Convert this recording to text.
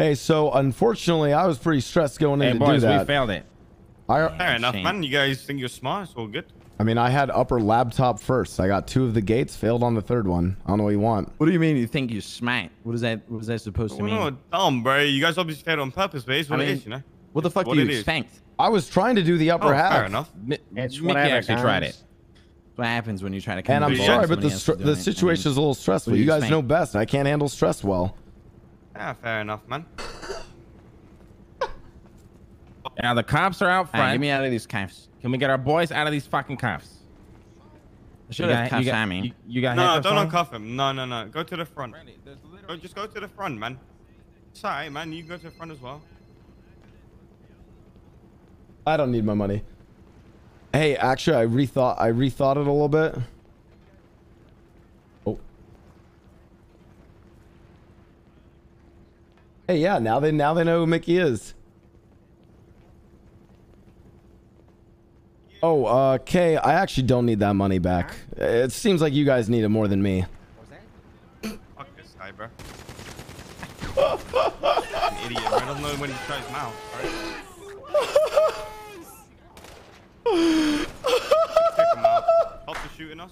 Hey, so unfortunately, I was pretty stressed going in Hey, to boys, do we that. failed it. I, Fair enough, Shame. man. You guys think you're smart? It's all good. I mean, I had upper laptop first. I got two of the gates, failed on the third one. I don't know what you want. What do you mean you think you're smart? What is that? What is that supposed to Well, mean? no, dumb, bro. You guys obviously failed on purpose, but it's what I it mean, is, you know. What the fuck What do you it is. expect? I was trying to do the upper Oh, half. fair enough. Mi- It's Mickey whatever, actually tried it. That's what happens when you try to come And I'm sorry, but the, str- the situation is a little stressful. You you guys expect? know best. I can't handle stress well. Yeah, fair enough, man. Now the cops are out Hey, front. get me out of these cuffs. Can we get our boys out of these fucking cuffs? I should have cuffs you got, on me. You, you got No, don't on? uncuff him. No, no, no. Go to the front. Randy, Go, just go to the front, man. It's alright, man. You can go to the front as well. I don't need my money. Hey, actually, I rethought. I rethought it a little bit. Hey, yeah. Now they now they know who Mickey is. Oh, uh, Kay, I actually don't need that money back. It seems like you guys need it more than me. Fuck this guy, bro. An idiot, bro. Doesn't know when shut his mouth, bro. Check him shooting us.